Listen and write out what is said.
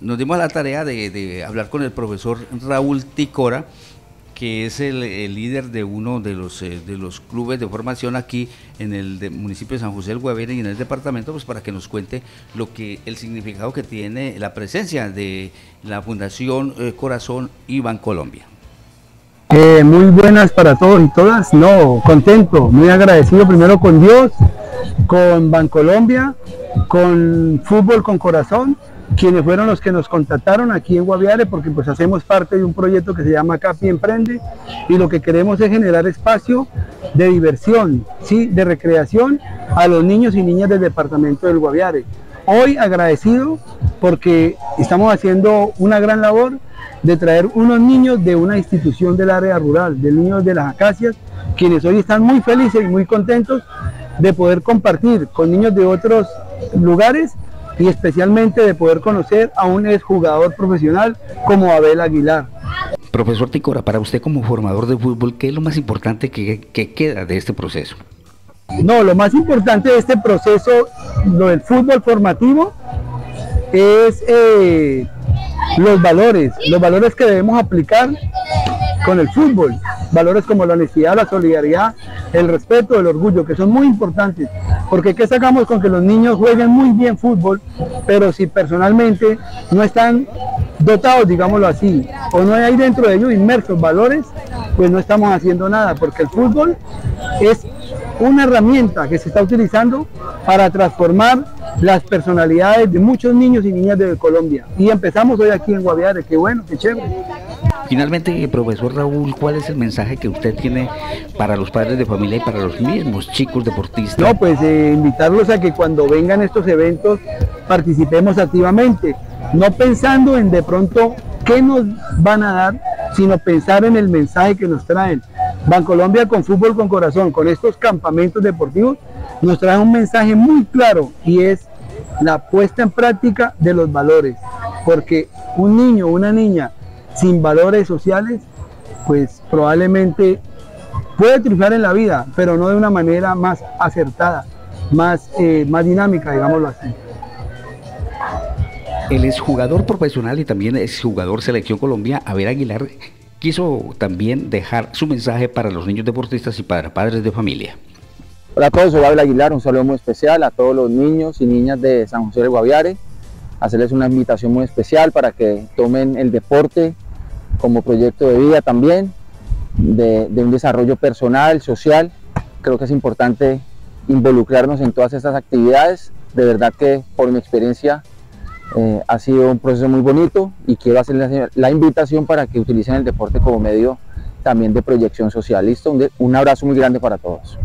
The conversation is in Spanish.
nos dimos la tarea de, hablar con el profesor Raúl Ticora, que es el, líder de uno de los, eh, de los clubes de formación aquí en el municipio de San José del Guaviare y en el departamento, pues para que nos cuente lo que el significado que tiene la presencia de la Fundación eh, Corazón Iván Colombia. Eh, muy buenas para todos y todas. No, contento, muy agradecido primero con Dios, con Bancolombia, con Fútbol con Corazón quienes fueron los que nos contactaron aquí en Guaviare, porque pues hacemos parte de un proyecto que se llama CAPI Emprende y lo que queremos es generar espacio de diversión, ¿sí? de recreación a los niños y niñas del departamento del Guaviare. Hoy agradecido porque estamos haciendo una gran labor de traer unos niños de una institución del área rural, de niños de las acacias, quienes hoy están muy felices y muy contentos de poder compartir con niños de otros lugares y especialmente de poder conocer a un exjugador profesional como Abel Aguilar. Profesor Ticora, para usted como formador de fútbol, ¿qué es lo más importante que, queda de este proceso? No, lo más importante de este proceso, lo del fútbol formativo, es eh, los valores, los valores que debemos aplicar con el fútbol. Valores como la honestidad, la solidaridad, el respeto, el orgullo, que son muy importantes. Porque ¿qué sacamos con que los niños jueguen muy bien fútbol, pero si personalmente no están dotados, digámoslo así, o no hay dentro de ellos inmersos valores, pues no estamos haciendo nada, porque el fútbol es una herramienta que se está utilizando para transformar las personalidades de muchos niños y niñas de Colombia. Y empezamos hoy aquí en Guaviare, qué bueno, qué chévere. Finalmente, profesor Raúl, ¿cuál es el mensaje que usted tiene para los padres de familia y para los mismos chicos deportistas? No, pues eh, invitarlos a que cuando vengan estos eventos participemos activamente, no pensando en de pronto qué nos van a dar, sino pensar en el mensaje que nos traen. Bancolombia con fútbol con corazón, con estos campamentos deportivos, nos trae un mensaje muy claro y es la puesta en práctica de los valores. Porque un niño una niña sin valores sociales, pues probablemente puede triunfar en la vida, pero no de una manera más acertada, más, eh, más dinámica, digámoslo así. El exjugador profesional y también exjugador Selección Colombia, Aver Aguilar, quiso también dejar su mensaje para los niños deportistas y para padres de familia. Hola a todos, soy Abel Aguilar, un saludo muy especial a todos los niños y niñas de San José del Guaviare, hacerles una invitación muy especial para que tomen el deporte como proyecto de vida también, de, un desarrollo personal, social. Creo que es importante involucrarnos en todas estas actividades. De verdad que por mi experiencia eh, ha sido un proceso muy bonito y quiero hacerles la invitación para que utilicen el deporte como medio también de proyección social. Listo, un abrazo muy grande para todos.